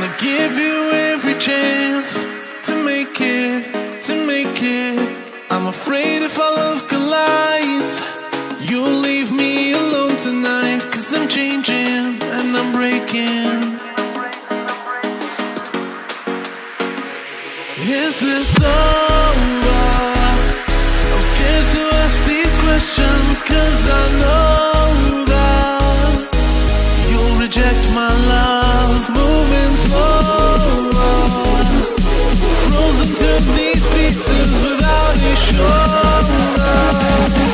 wanna give you every chance to make it, to make it. I'm afraid if our love collides, you'll leave me alone tonight. Cause I'm changing and I'm breaking. Is this over? I'm scared to ask these questions cause I know that you'll reject my love moving slower. Frozen to these pieces without a shoulder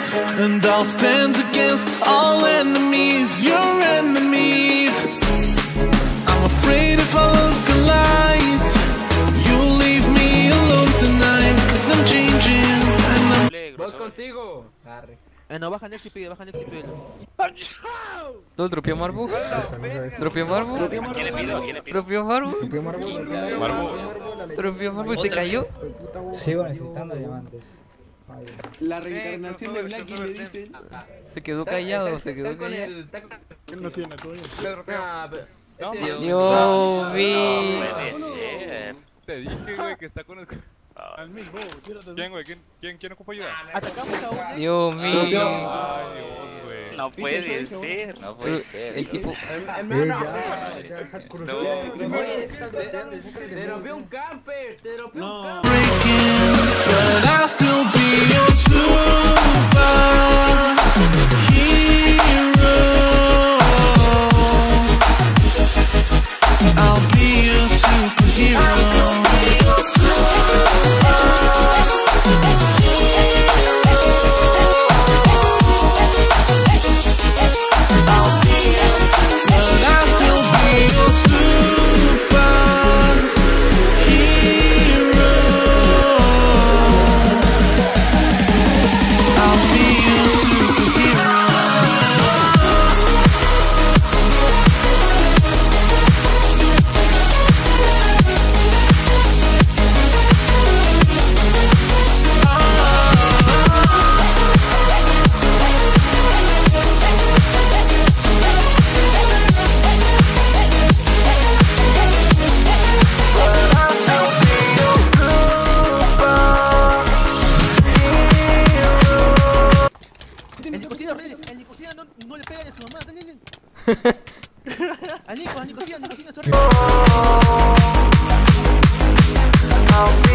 chance, and I'll stand against all enemies, your enemies. I'm afraid if our love collides, you'll leave me alone tonight, cause I'm changing and I'm Voy contigo. Arre. Eh, no, baja Nex y pide, baja Nex y pide. ¿Tú dropeó Marbu? ¿Dropeó Marbu? ¿A quién le pido? ¿A quién le pido? ¿Dropeó Marbu? Marbu. ¿Dropeó Marbu y se cayó? Sigo necesitando diamantes. La reencarnación de Blacky le dicen. ¿Se quedó callado? ¿Se quedó callado? Ah, Yo vi. No puede ser. Te dije, güey, que está con el... Ah, Al mismo. ¿Quién, güey? ¿Quién, quién, quién ocupa ayuda? Atacamos a uno. Dios mío. Ay, Dios, güey. No puede ser. No puede ser. El tipo. Te rompió un camper, te rompió un camper. But I'll still be your super now.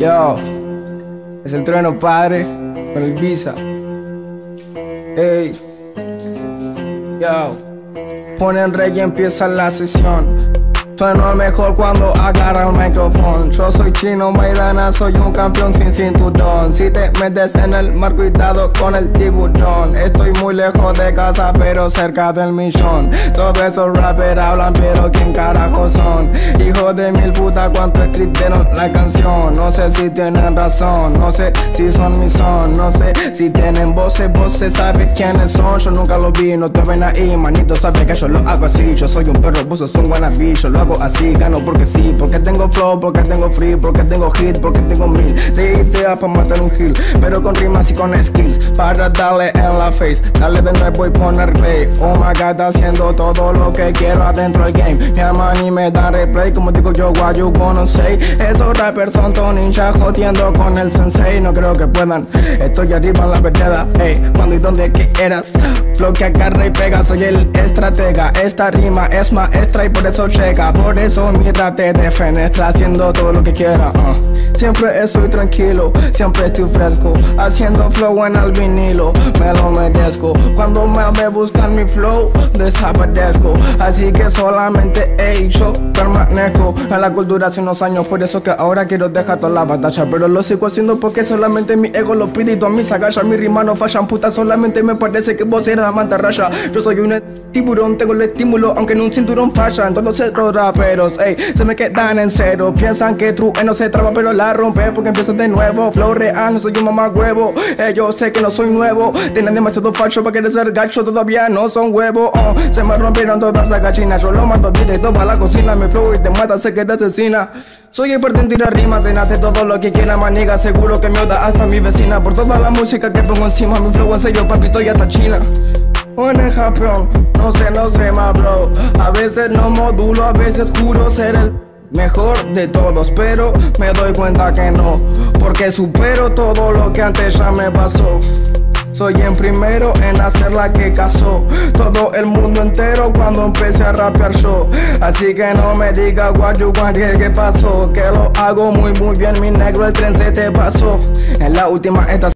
Yo, es el trueno padre con el visa. Ey, yo, ponen rey y empieza la sesión. Sueno mejor cuando agarra el micrófono. Yo soy chino, Maidana, soy un campeón sin cinturón. Si te metes en el mar, cuidado con el tiburón. Estoy muy lejos de casa, pero cerca del millón. Todos esos rappers hablan, pero ¿quién carajo son? Hijo de mil putas, ¿cuánto escribieron la canción? No sé si tienen razón, no sé si son mi son, no sé si tienen voces, voces, sabes quiénes son. Yo nunca lo vi, no te ven ahí, manito, sabes que yo lo hago así. Yo soy un perro, vos sos un wannabe, lo así, gano porque sí, porque tengo flow, porque tengo free, porque tengo hit, porque tengo mil de ideas para matar un hill, pero con rimas y con skills, para darle en la face, darle de nuevo y poner play. Oh my god, haciendo todo lo que quiero adentro del game. Mi hermano y me dan replay, como digo yo, what you wanna say. Esos rappers son todo ninja jodiendo con el sensei, no creo que puedan. Estoy arriba en la vereda, hey, cuando y donde quieras. Flow que agarra y pega, soy el estratega. Esta rima es maestra y por eso llega. Por eso mi rap te defenestra haciendo todo lo que quiera. uh. Siempre estoy tranquilo, siempre estoy fresco. Haciendo flow en el vinilo, me lo merezco. Cuando me, buscan mi flow, desaparezco. Así que solamente he hecho permanezco en la cultura hace unos años. Por eso que ahora quiero dejar toda la batalla. Pero lo sigo haciendo porque solamente mi ego lo pide y todas mis agallas. Mi rima no fallan, puta. Solamente me parece que vos eres la mantarraya. Yo soy un tiburón, tengo el estímulo, aunque en un cinturón fallan. Todos esos raperos, ey, se me quedan en cero. Piensan que true no se traba, pero la rompe porque empieza de nuevo. Flow real, no soy un mamá huevo. Eh, yo sé que no soy nuevo. Tienen demasiado falso para querer ser gacho, todavía no son huevos. oh. Se me rompieron todas las gallinas. Yo lo mando directo para la cocina. Mi flow y te mata, sé que te asesina. Soy experto en tirar rimas, en hacer todo lo que quiera, maniga. Seguro que me oda hasta mi vecina. Por toda la música que pongo encima, mi flow en serio, papi, estoy hasta China. O en el Japón, no sé, no sé más, bro. A veces no modulo, a veces juro ser el mejor de todos, pero me doy cuenta que no, porque supero todo lo que antes ya me pasó. Soy en primero en hacer la que casó todo el mundo entero cuando empecé a rapear yo. Así que no me diga what you want, que qué pasó, que lo hago muy muy bien, mi negro, el tren se te pasó. En la última estación.